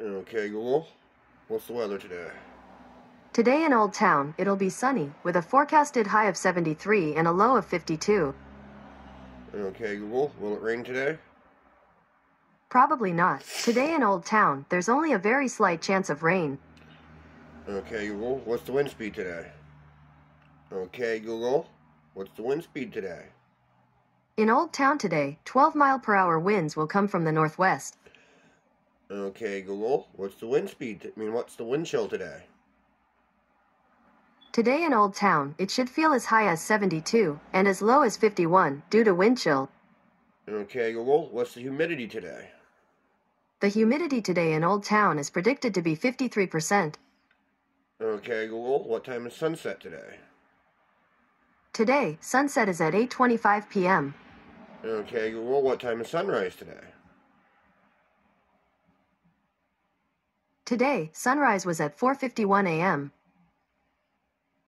Okay, Google. What's the weather today? Today in Old Town, it'll be sunny, with a forecasted high of 73 and a low of 52. Okay, Google. Will it rain today? Probably not. Today in Old Town, there's only a very slight chance of rain. Okay, Google. What's the wind speed today? Okay, Google. What's the wind speed today? In Old Town today, 12 mile per hour winds will come from the northwest. Okay, Google. What's the wind speed? I mean, what's the wind chill today? Today in Old Town, it should feel as high as 72 and as low as 51 due to wind chill. Okay, Google. What's the humidity today? The humidity today in Old Town is predicted to be 53%. Okay, Google. What time is sunset today? Today, sunset is at 8:25 p.m. Okay, Google. What time is sunrise today? Today, sunrise was at 4:51 a.m.